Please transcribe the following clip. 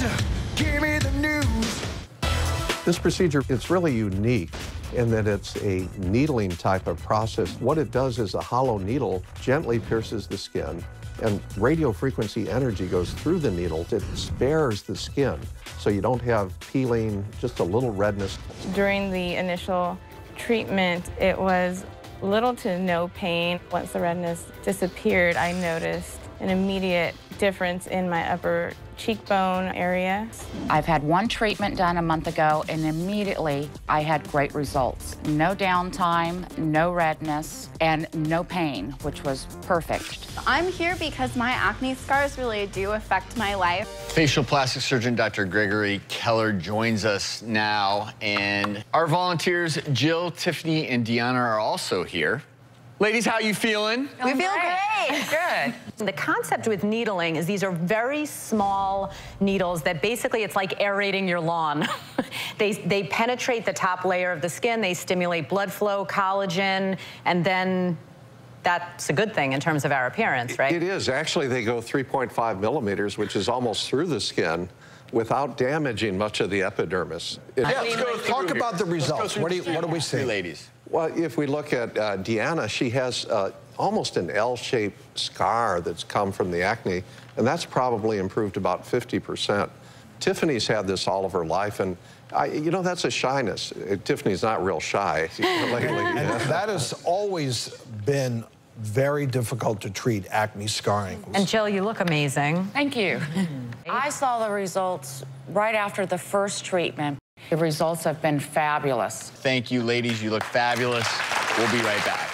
doctor, give me the news. This procedure, it's really unique in that it's a needling type of process. What it does is a hollow needle gently pierces the skin and radio frequency energy goes through the needle. It spares the skin so you don't have peeling, just a little redness. During the initial treatment, it was little to no pain. Once the redness disappeared, I noticed an immediate difference in my upper cheekbone area. I've had one treatment done a month ago, and immediately I had great results. No downtime, no redness, and no pain, which was perfect. I'm here because my acne scars really do affect my life. Facial plastic surgeon Dr. Gregory Keller joins us now, and our volunteers, Jill, Tiffany, and Deanna, are also here. Ladies, how you feeling? We feel great. Good. The concept with needling is these are very small needles that basically it's like aerating your lawn. they, they penetrate the top layer of the skin, they stimulate blood flow, collagen, and then that's a good thing in terms of our appearance, right? It is. Actually, they go 3.5 millimeters, which is almost through the skin without damaging much of the epidermis. It, yeah, let's go talk about the results. What do, you, what do we see? Ladies. Well, if we look at uh, Deanna, she has uh, almost an L-shaped scar that's come from the acne, and that's probably improved about 50%. Tiffany's had this all of her life, and I, you know, that's a shyness. Uh, Tiffany's not real shy lately. yeah. That has always been very difficult to treat acne scarring. And Jill, you look amazing. Thank you. I saw the results right after the first treatment. The results have been fabulous. Thank you, ladies. You look fabulous. We'll be right back.